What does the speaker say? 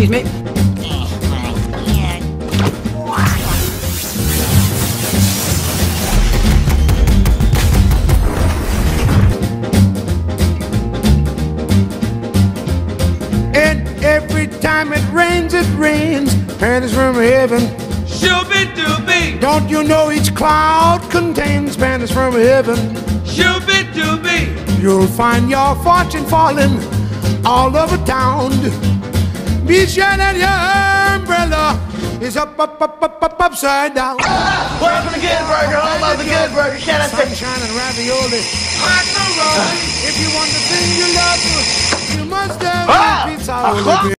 Excuse me. Every time it rains, it rains. Panties from heaven. Shooby dooby, Don't you know each cloud contains panties from heaven? shooby dooby. You'll find your fortune falling all over town. Be sure that your umbrella is up, up, up, up, up, upside down. Welcome to Good Burger, home of the Good Burger. Shout out to Sunshine and ravioli. Macaroni. If you want the thing you love, you must have Ah! pizza with it.